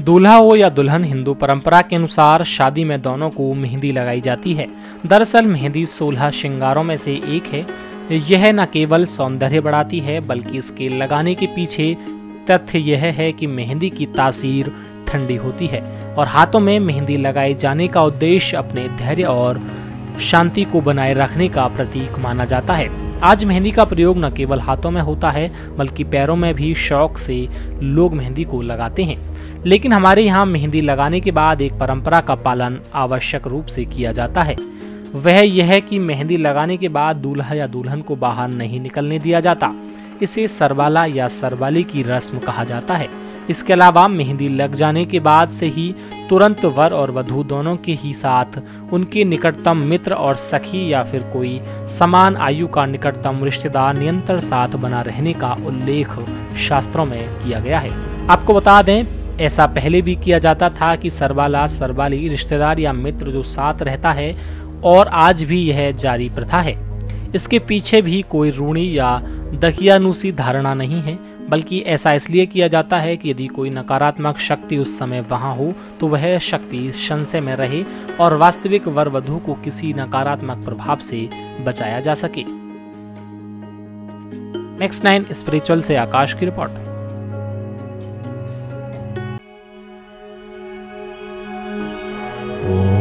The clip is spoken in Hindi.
दूल्हा हो या दुल्हन, हिंदू परंपरा के अनुसार शादी में दोनों को मेहंदी लगाई जाती है। दरअसल मेहंदी सोलह श्रृंगारों में से एक है। यह न केवल सौंदर्य बढ़ाती है, बल्कि इसके लगाने के पीछे तथ्य यह है कि मेहंदी की तासीर ठंडी होती है और हाथों में मेहंदी लगाए जाने का उद्देश्य अपने धैर्य और शांति को बनाए रखने का प्रतीक माना जाता है। आज मेहंदी का प्रयोग न केवल हाथों में होता है, बल्कि पैरों में भी शौक से लोग मेहंदी को लगाते हैं। लेकिन हमारे यहाँ मेहंदी लगाने के बाद एक परंपरा का पालन आवश्यक रूप से किया जाता है। वह यह है कि मेहंदी लगाने के बाद दूल्हा या दुल्हन को बाहर नहीं निकलने दिया जाता। इसे सरवाला या सरवाली की रस्म कहा जाता है। इसके अलावा मेहंदी लग जाने के बाद से ही तुरंत वर और वधु दोनों के ही साथ उनके निकटतम मित्र और सखी या फिर कोई समान आयु का निकटतम रिश्तेदार निरंतर साथ बना रहने का उल्लेख शास्त्रों में किया गया है। आपको बता दें ऐसा पहले भी किया जाता था कि सरवाला, सरवाली रिश्तेदार या मित्र जो साथ रहता है और आज भी यह जारी प्रथा है। इसके पीछे भी कोई रूणी या दखियानुसी धारणा नहीं है, बल्कि ऐसा इसलिए किया जाता है कि यदि कोई नकारात्मक शक्ति उस समय वहाँ हो तो वह शक्ति संशय में रहे और वास्तविक वर वधु को किसी नकारात्मक प्रभाव से बचाया जा सके। नेक्स्ट नाइन स्पिरिचुअल से आकाश की रिपोर्ट Oh.